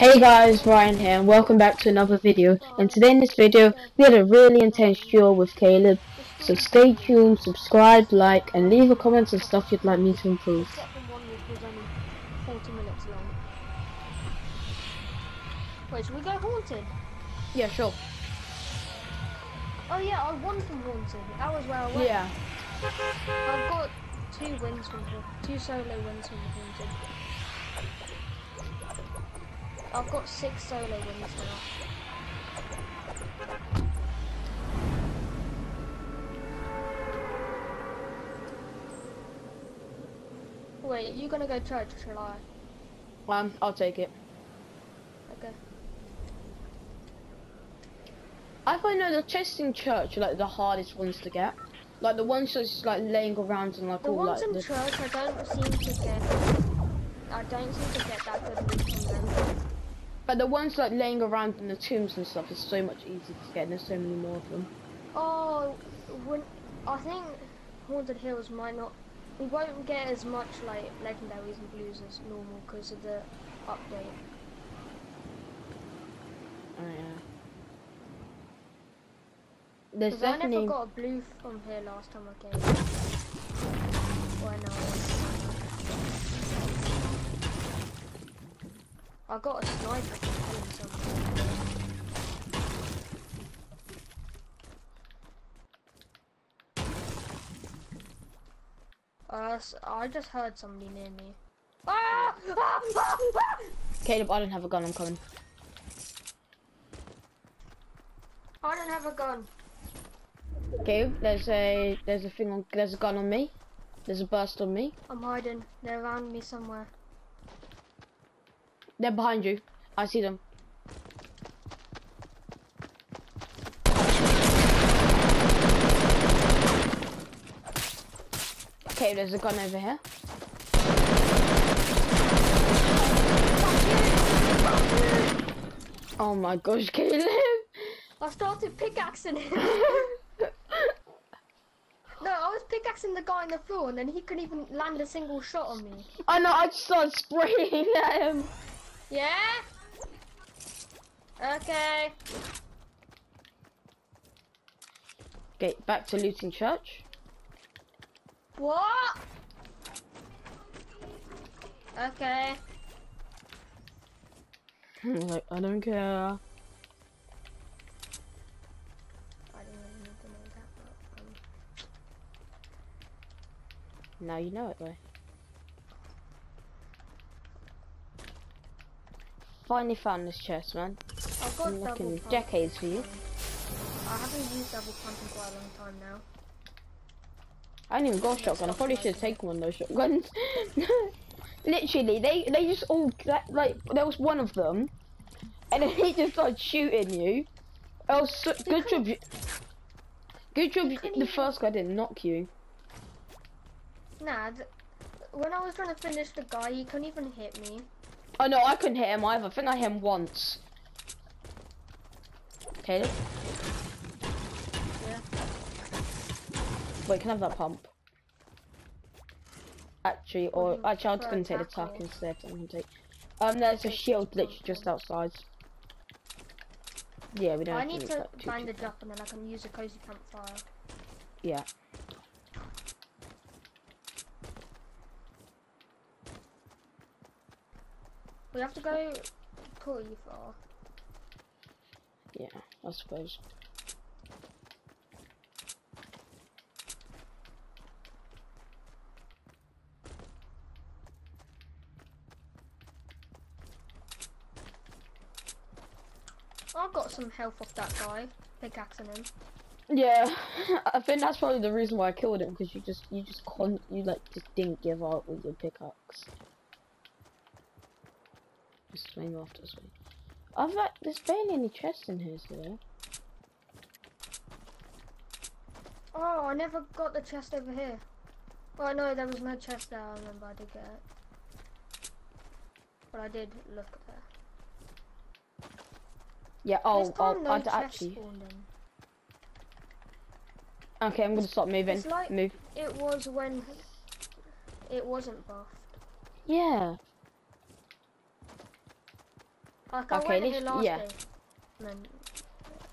Hey guys, Ryan here and welcome back to another video and today in this video we had a really intense duel with Caleb so stay tuned, subscribe, like and leave a comment of stuff you'd like me to improve. Second one which was only 40 minutes long. Wait, should we go haunted? Yeah, sure. Oh yeah, I won from haunted. That was where I went. Yeah. I've got two wins from Haunted. Two solo wins from haunted. I've got six solo wins now. Wait, you gonna go church or shall I? Um, I'll take it. Okay. I find that the chests in church are like the hardest ones to get. Like the ones that's like laying around and like The all ones like in the church, I don't seem to get. I don't seem to get that good loot from them. But the ones like laying around in the tombs and stuff is so much easier to get and there's so many more of them. Oh, when I think Haunted Hills might not. We won't get as much like legendaries and blues as normal because of the update. Oh yeah. There's 'Cause I never got a blue from here last time I came. I got a sniper from killing someone. Uh, I just heard somebody near me. Ah! Ah! Ah! Caleb, I don't have a gun, I'm coming. I don't have a gun. Caleb, there's a there's a thing on there's a gun on me. There's a burst on me. I'm hiding. They're around me somewhere. They're behind you. I see them. Okay, there's a gun over here. Oh my gosh, Caleb! I started pickaxing him. no, I was pickaxing the guy on the floor and then he couldn't even land a single shot on me. I know, I just started spraying at him. Yeah? Okay. Okay, back to looting church. What? Okay. like, I don't care. I didn't really need to know that, but, um, Now you know it though. Finally found this chest, man. I've got Been looking pump. decades for you. I haven't used double pump in quite a long time now. I ain't even got a shotgun. I probably should have taken one of those shotguns. Literally, they they just all that, like there was one of them, and then he just started shooting you. Oh, so, good job. You, good job. you- The first guy didn't knock you. Nah, when I was trying to finish the guy, he couldn't even hit me. Oh no, I couldn't hit him either. I think I hit him once. Okay. Yeah. Wait, can I have that pump? Actually, or actually, I was gonna take the or- instead. I'm gonna take. Um, there's a shield literally just outside. Yeah, we don't. I need use to find the duck and then I can use a cozy campfire. Yeah. We have to go pretty far. Yeah, I suppose. I got some health off that guy, pickaxing him. Yeah, I think that's probably the reason why I killed him because you just you just con you like just didn't give up with your pickaxe. Just swing after swing. I've like there's barely any chests in here today. Oh, I never got the chest over here. Oh no, there was no chest there, I remember I did get it. But I did look there. Yeah, oh, oh no I'd actually in. Okay, I'm gonna stop moving. It's like- Move. It was when it wasn't buffed. Yeah. Like I Okay, went here last yeah. game. Then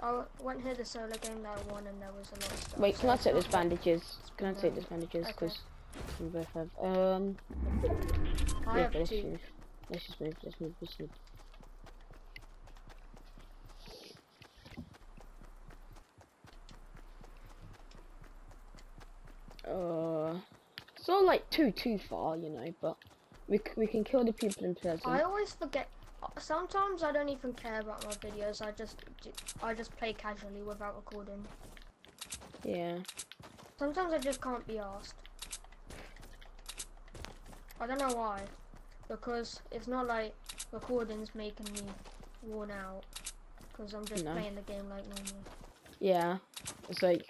I went here the solo game that I won and there was a lot of stuff. Wait, so can I take those bandages? Can I take those bandages? Okay. Because we both have. Um, I yeah, have let's two. move. Let's just move. Let's move. Let's move. Uh, it's not like too too far, you know, but we c- we can kill the people in Pleasant. I always forget. Sometimes I don't even care about my videos. I just I just play casually without recording. Yeah. Sometimes I just can't be asked. I don't know why. Because it's not like recording's making me worn out. Because I'm just No. playing the game like normal. Yeah. It's like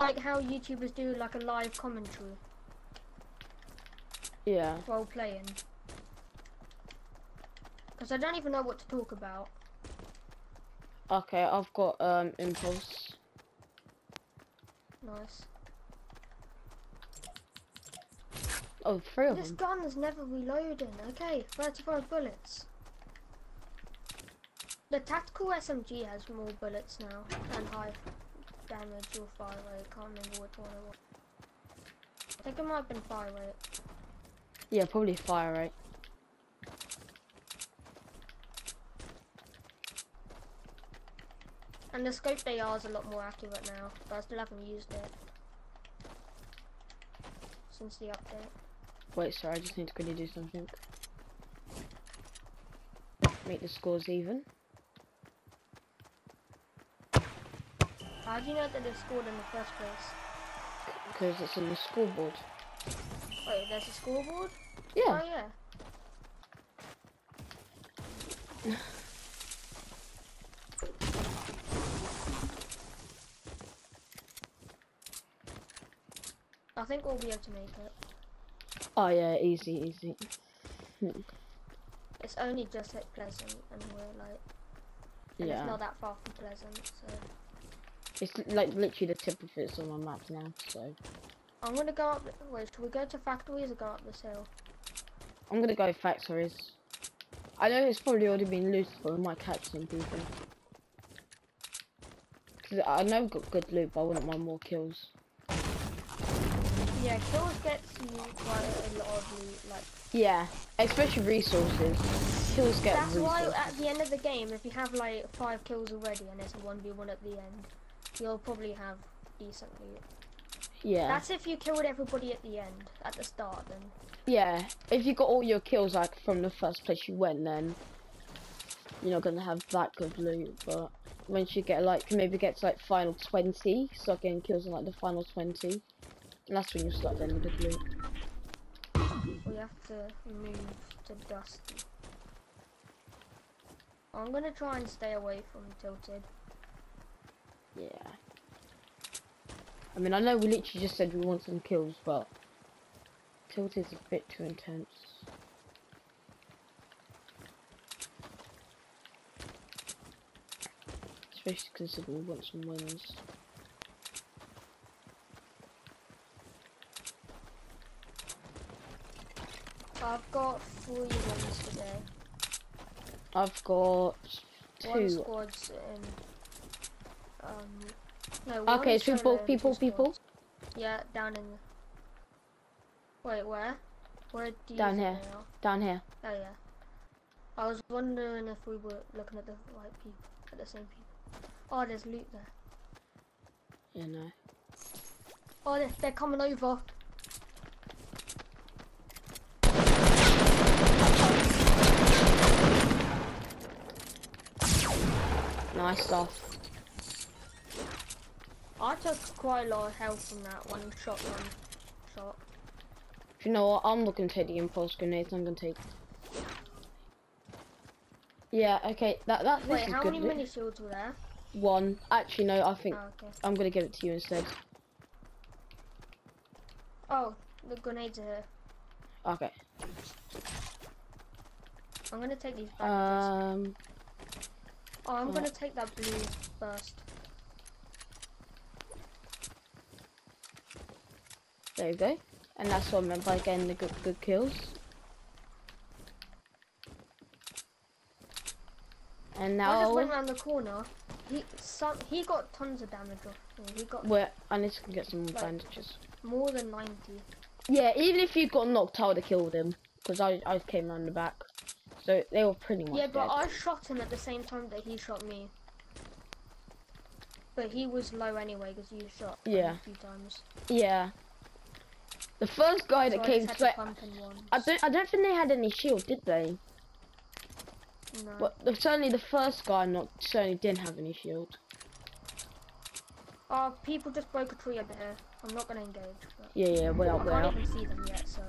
Like how YouTubers do like a live commentary yeah. while playing. Because I don't even know what to talk about. Okay, I've got um impulse. Nice. Oh, three of This them. gun is never reloading. Okay, 35 bullets. The tactical SMG has more bullets now and high damage or fire rate. Can't remember which one it was. I think it might have been fire rate. Yeah, probably fire rate. And the scope AR is a lot more accurate now, but I still haven't used it since the update. Wait, sorry, I just need to quickly do something. Make the scores even. How do you know that they scored in the first place? Because it's on the scoreboard. Wait, there's a scoreboard? Yeah. Oh yeah. I think we'll be able to make it. Oh yeah, easy, easy. Hmm. It's only just at Pleasant, and we're like, and yeah. it's not that far from Pleasant, so It's like literally the tip of it's on my map now, so I'm gonna go up. Wait, should we go to factories or go up this hill? I'm gonna go factories. I know it's probably already been looted, but we might catch some people. Cause I know we've got good loot, but I wouldn't mind more kills. Yeah, kills gets you quite a lot of loot. Like Yeah, especially resources. Kills get that's why at the end of the game, if you have like five kills already and it's a one v one at the end, you'll probably have decent loot. Yeah, That's if you killed everybody at the end, at the start. Then yeah. If you got all your kills like from the first place you went, then you're not gonna have that good loot. But once you get like maybe get to like final twenty, start getting kills in like the final twenty, and that's when you start getting the good loot. we have to move to Dusty. I'm gonna try and stay away from Tilted. Yeah. I mean, I know we literally just said we want some kills, but tilt is a bit too intense. Especially considering we want some wins. I've got three wins today. I've got two. One squad's in. Um, no. Okay, people, people, people. Yeah, down in. The... Wait, where? Where do you Down here. Down here. Oh yeah. I was wondering if we were looking at the right people, at the same people. Oh, there's loot there. Yeah, no. Oh, they're, they're coming over. Nice stuff. I took quite a lot of health from that one shotgun shot. You know what? I'm not gonna take the impulse grenades. I'm gonna take. Yeah. Okay. That that this Wait, is how good. many mini shields were there? One. Actually, no. I think Oh, okay. I'm gonna give it to you instead. Oh, the grenades are here. Okay. I'm gonna take these. Um. oh, I'm uh, gonna take that blue first. There we go. And that's what I meant by getting the good, good kills. And now I just went around the corner. He some he got tons of damage off. He got. Well, I need to get some like, bandages. More than ninety. Yeah, even if you got knocked, I would have killed him because I I came around the back. So they were pretty much. Yeah, but dead. I shot him at the same time that he shot me. But he was low anyway because you shot yeah. a few times. Yeah. The first guy So that I came, just so had to pump in once. I don't, I don't think they had any shield, did they? No. But the, certainly the first guy not certainly didn't have any shield. Oh, people just broke a tree over here. I'm not gonna engage. But Yeah, yeah, way I up, way can't up. even see them yet, so.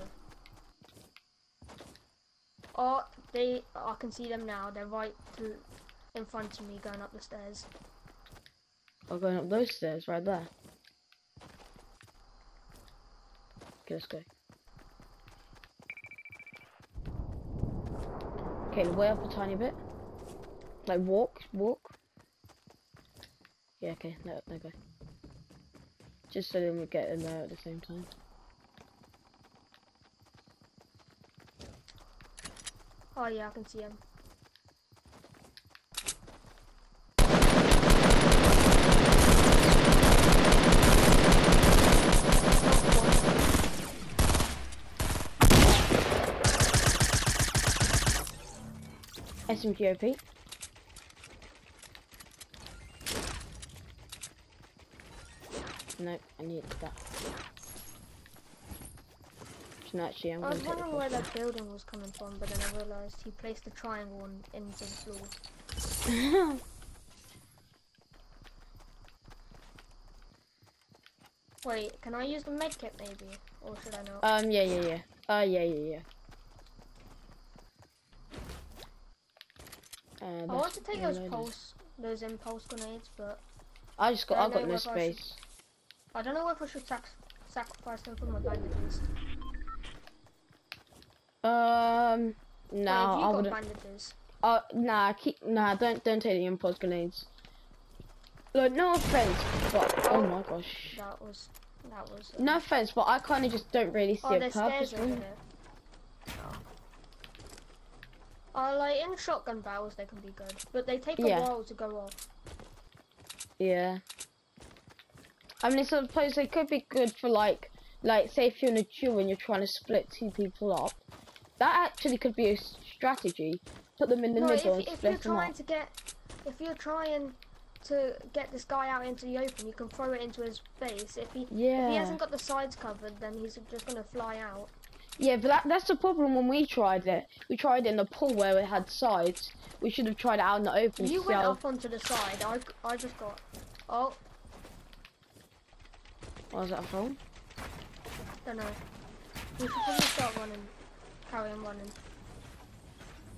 Oh, they. I can see them now. They're right in front of me, going up the stairs. I'm going up those stairs right there. Okay, let's go. Okay, way up a tiny bit. Like walk, walk. Yeah, okay, no, no go. Just so then we get in there at the same time. Oh yeah, I can see them. SMG OP. No, I need that. No, actually, I'm I was wondering where that building was coming from, but then I realised he placed a triangle on, into the floor. Wait, can I use the medkit maybe? Or should I not? um, yeah, yeah, yeah. Uh, yeah, yeah, yeah. Uh, I want to take those pulse, those impulse grenades, but I just got, I I got no if I should- space. I don't know if I should sac sacrifice them for my bandages. Um, no, I got wouldn't. bandages? Uh, nah, keep, nah, don't, don't take the impulse grenades. Look, no offense, but oh my gosh, That was, that was. uh, no offense, but I kind of just don't really see Oh, a purpose stairs for over them. here. Oh, like in shotgun battles, they can be good, but they take a Yeah. while to go off. Yeah. I mean, I suppose they could be good for like, like say if you're in a duel and you're trying to split two people up, that actually could be a strategy. Put them in the No, if, middle and if you're them trying up. to get, if you're trying to get this guy out into the open, you can throw it into his face. If he, yeah. if he hasn't got the sides covered, then he's just gonna fly out. Yeah, but that, that's the problem when we tried it. We tried it in the pool where it had sides. We should have tried it out in the open. You went up onto the side. I, I just got. Oh, What was that from? I don't know. We should probably start running, carry on running.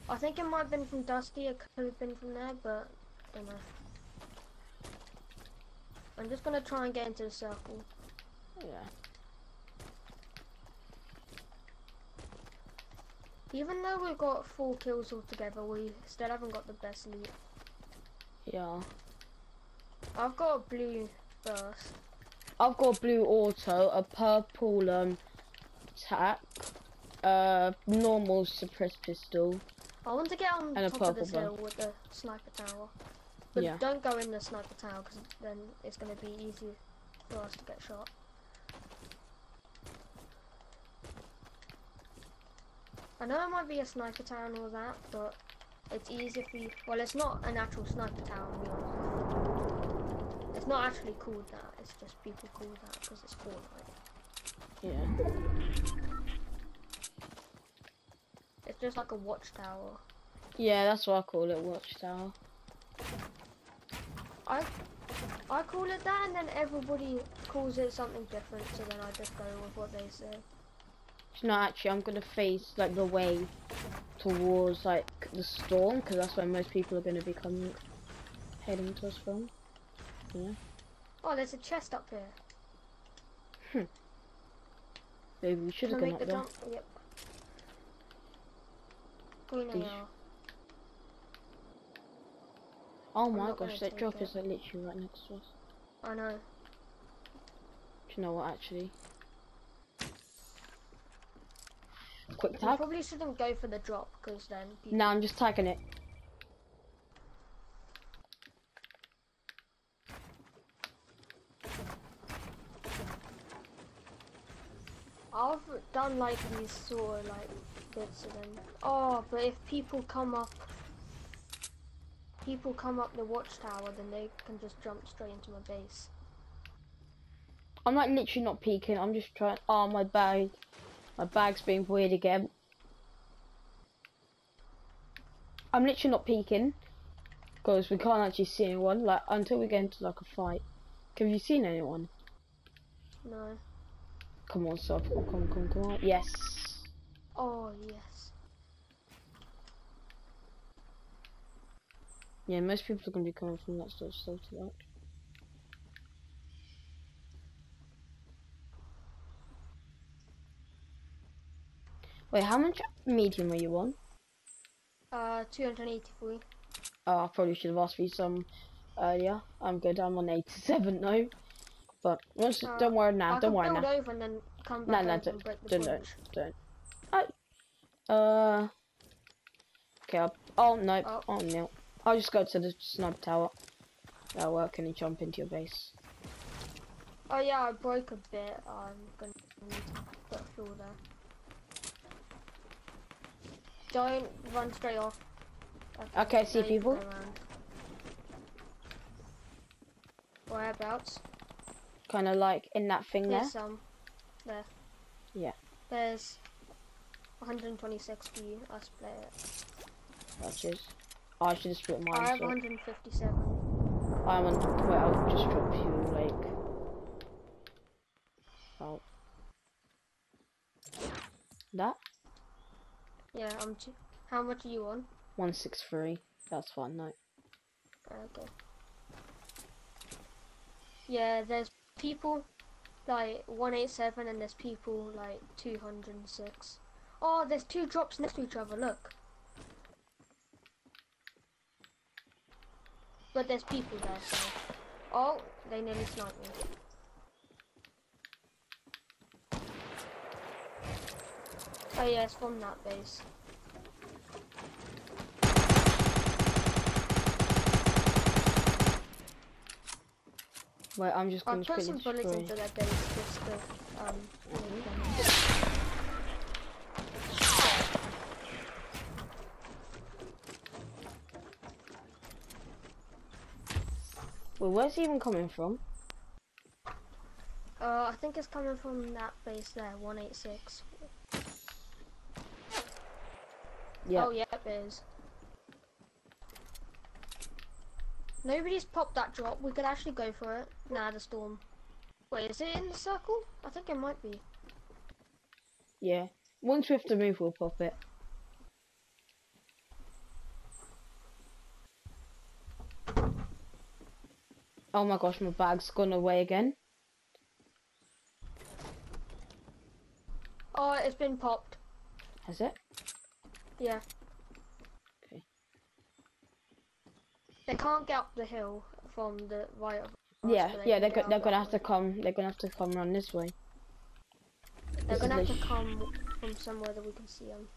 I think it might have been from Dusty. It could have been from there, but don't know. I'm just gonna try and get into the circle. Yeah. Even though we've got four kills altogether, we still haven't got the best loot. Yeah. I've got a blue burst. I've got a blue auto, a purple um tack, uh normal suppressed pistol. I want to get on And a top of this hill with the sniper tower. But Yeah. don't go in the sniper tower because then it's going to be easy for us to get shot. I know it might be a sniper tower and all that, but it's easy if we. Well, it's not an actual sniper tower. to be honest. It's not actually called that. It's just people call that because it's Fortnite. Yeah. It's just like a watchtower. Yeah, that's what I call it, watchtower. I I call it that, and then everybody calls it something different. So then I just go with what they say. No, actually, I'm gonna face like the way towards like the storm because that's where most people are gonna be coming, heading to us from. Yeah. Oh, there's a chest up here. Hmm. Maybe we should have gone up the there. Yep. Green These- Oh my gosh, that drop it. is like literally right next to us. I know. Do you know what? Actually, quick tag. You probably shouldn't go for the drop because then. No, I'm just tagging it. I've done like these sort of like bits of them. Oh, but if people come up, people come up the watchtower, then they can just jump straight into my base. I'm like literally not peeking. I'm just trying. Oh my bag. My bag's being weird again. I'm literally not peeking because we can't actually see anyone. Like until we get into like a fight. Have you seen anyone? No. Come on, stop. Come on, come on, come on. Yes. Oh yes. Yeah, most people are gonna be coming from that sort of stuff to that. Wait, how much medium are you on? Uh, 283. Oh, I probably should have asked you some earlier. I'm good. I'm on 87 now. But once, Uh, don't worry now. I don't worry now. over and then come back no, over don't, and break the don't, don't, don't. Oh, uh, okay. I'll, oh no, Oh. oh no. I'll just go to the snub tower. That'll work, and you jump into your base. Oh yeah, I broke a bit. I'm gonna need to put fuel there. Don't run straight off. Okay, see you can people. around. Whereabouts? Kind of like in that thing there. There's some. There. Yeah. There's 126 for you. I'll split it. Which is. Oh, I should have split mine. I have so- 157. I'm on. Wait, I'll just drop you like. Oh. That Yeah, I'm. T- How much are you on? one six three. That's fine. No. Okay. Yeah, there's people like 187 and there's people like 206. Oh, there's two drops next to each other, look. But there's people there, so. Oh, they nearly sniped me. Oh yeah, it's from that base. Wait, I'm just I'll gonna put some bullets into their base just to um. Well, where's he even coming from? Uh, I think it's coming from that base there, 186. Yeah. Oh, yep, it is. Nobody's popped that drop. We could actually go for it. Nah, the storm. Wait, is it in the circle? I think it might be. Yeah. Once we have to move, we'll pop it. Oh my gosh, my bag's gone away again. Oh, it's been popped. Has it? Yeah. Okay. They can't get up the hill from the right of Oh, yeah, yeah. They're go- they're gonna have to come. They're gonna have to come run this way. They're this gonna have to the sh- come from somewhere that we can see them.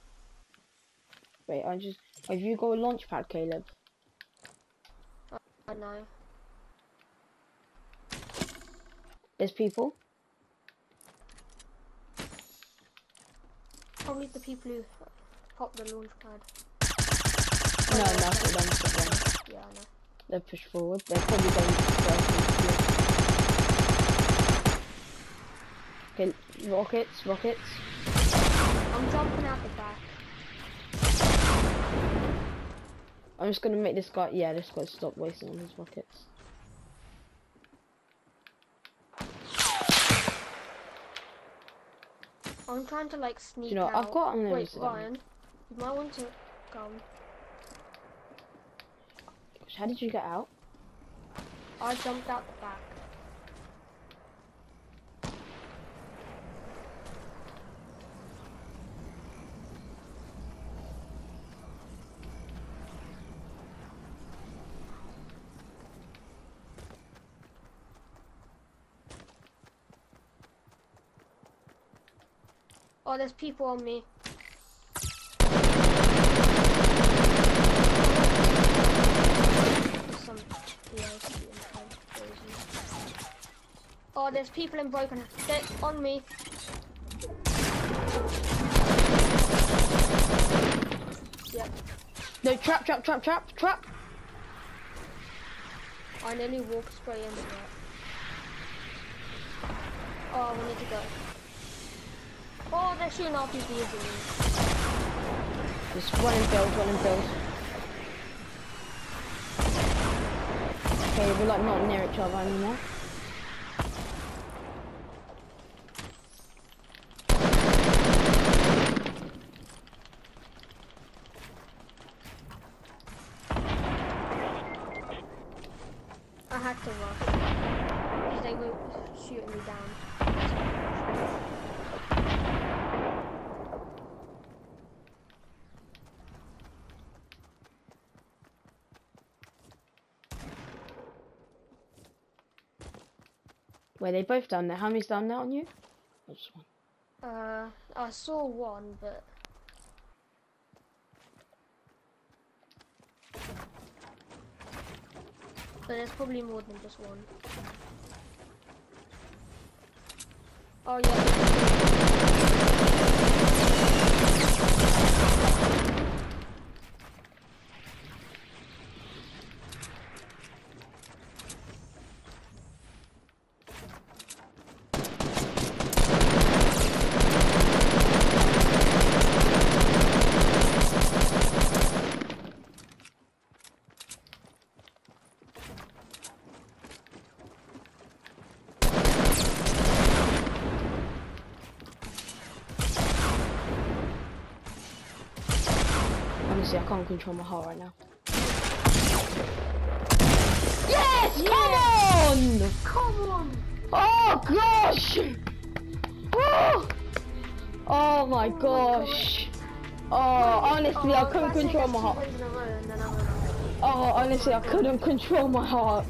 Wait, I just. Have you got a launch pad, Caleb? I know. There's people. Probably the people who popped the launch pad. No, no, it's not them. It's not them. Yeah, I know. They're pushed forward. They're probably going to first. Okay, rockets, rockets. I'm jumping out the back. I'm just gonna make this guy. Yeah, this guy stop wasting on his rockets. I'm trying to like sneak you know, out. I've got an Wait. Ryan, you might want to come. How did you get out? I jumped out the back. Oh, there's people on me. Oh, there's people in broken. They're on me. Yep. No trap, trap, trap, trap, trap. I nearly walked straight into that. Oh, we need to go. Oh, they're shooting RPGs at me. Just one and build, one and build. Okay, we're like not near each other anymore. I had to rush. Because they were shooting me down. Where they both down there. How many's down there on you? Just one. Uh, I saw one, but but there's probably more than just one. Oh yeah. Honestly, I can't control my heart right now. Yes! Come on! Come on! Oh gosh! Oh, oh my oh gosh! Oh, oh, oh, honestly, I couldn't control my heart. Oh, honestly, I couldn't control my heart.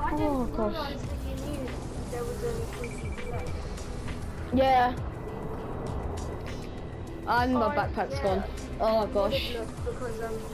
Oh, gosh. realize that you knew there was only three people left. Yeah. And my Oh, backpack's yeah. gone. Oh I gosh. because um